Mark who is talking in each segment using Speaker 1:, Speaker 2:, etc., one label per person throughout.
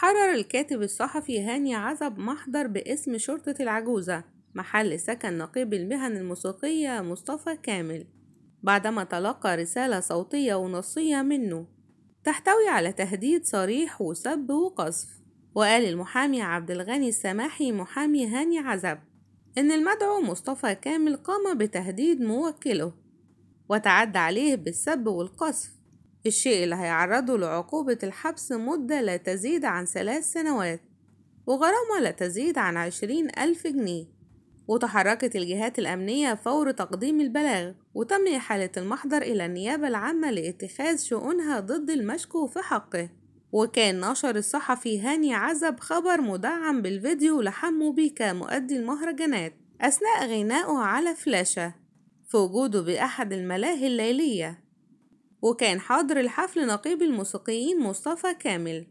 Speaker 1: حرر الكاتب الصحفي هاني عزب محضر باسم شرطة العجوزة محل سكن نقيب المهن الموسيقية مصطفى كامل. بعدما تلقى رسالة صوتية ونصية منه. تحتوي على تهديد صريح وسب وقذف وقال المحامي عبد الغني السماحي محامي هاني عزب. إن المدعو مصطفى كامل قام بتهديد موكله. وتعدى عليه بالسب والقذف الشيء اللي هيعرضه لعقوبة الحبس مدة لا تزيد عن ثلاث سنوات وغرامة لا تزيد عن عشرين ألف جنيه. وتحركت الجهات الأمنية فور تقديم البلاغ وتم إحالة المحضر إلى النيابة العامة لاتخاذ شؤونها ضد المشكو في حقه. وكان نشر الصحفي هاني عزب خبر مدعم بالفيديو لحمو بيكا مؤدي المهرجانات أثناء غنائه على فلاشة. في وجوده بأحد الملاهي الليلية. وكان حاضر الحفل نقيب الموسيقيين مصطفى كامل.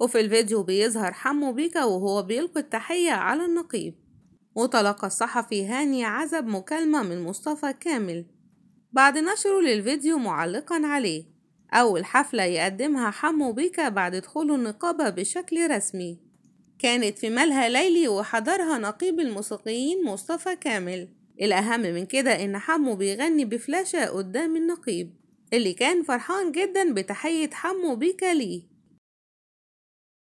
Speaker 1: وفي الفيديو بيظهر حمو بيكا وهو بيلقي التحية على النقيب. وتلقى الصحفي هاني عزب مكالمة من مصطفى كامل. بعد نشره للفيديو معلقا عليه. أول حفلة يقدمها حمو بيكا بعد دخوله النقابة بشكل رسمي. كانت في ملهى ليلي وحضرها نقيب الموسيقيين مصطفى كامل. الأهم من كده إن حمو بيغني بفلاشة قدام النقيب. اللي كان فرحان جدا بتحية حمو بيكا ليه.